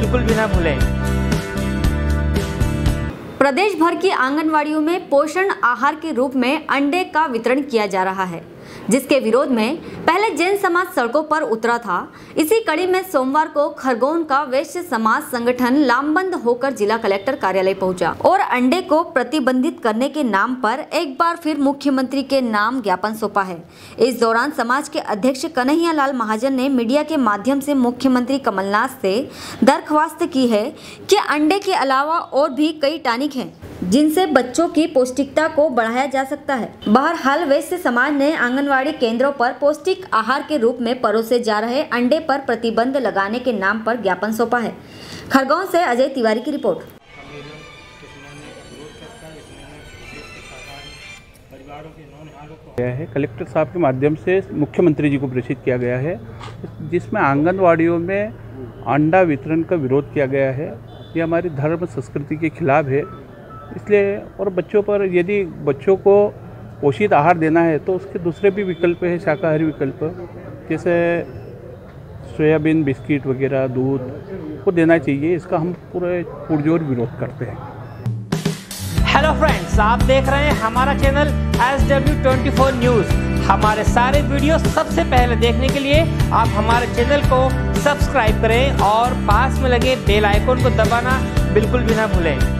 बिल्कुल भी ना भूलें। प्रदेश भर की आंगनवाड़ियों में पोषण आहार के रूप में अंडे का वितरण किया जा रहा है। जिसके विरोध में पहले जैन समाज सड़कों पर उतरा था। इसी कड़ी में सोमवार को खरगोन का वैश्य समाज संगठन लामबंद होकर जिला कलेक्टर कार्यालय पहुँचा और अंडे को प्रतिबंधित करने के नाम पर एक बार फिर मुख्यमंत्री के नाम ज्ञापन सौंपा है। इस दौरान समाज के अध्यक्ष कन्हैया लाल महाजन ने मीडिया के माध्यम से मुख्यमंत्री कमलनाथ से दरख्वास्त की है कि अंडे के अलावा और भी कई टानिक हैं। जिनसे बच्चों की पौष्टिकता को बढ़ाया जा सकता है। बहरहाल वैश्य समाज ने आंगनवाड़ी केंद्रों पर पौष्टिक आहार के रूप में परोसे जा रहे अंडे पर प्रतिबंध लगाने के नाम पर ज्ञापन सौंपा है। खरगोन से अजय तिवारी की रिपोर्ट। गया है। कलेक्टर साहब के माध्यम से मुख्यमंत्री जी को प्रेषित किया गया है, जिसमें आंगनवाड़ियों में अंडा वितरण का विरोध किया गया है। ये हमारी धर्म संस्कृति के खिलाफ है। इसलिए और बच्चों पर यदि बच्चों को पोषित आहार देना है तो उसके दूसरे भी विकल्प है, शाकाहारी विकल्प। जैसे सोयाबीन, बिस्किट वगैरह, दूध को देना चाहिए। इसका हम पूरे पुरजोर विरोध करते हैं। हेलो फ्रेंड्स आप देख रहे हैं हमारा channel S W twenty four news हमारे सारे वीडियो सबसे पहले देखने के लिए आप हमारे चैनल को सब्सक्राइब करें और पास में लगे बेल आइकन को दबाना बिल्कुल भी ना भूलें।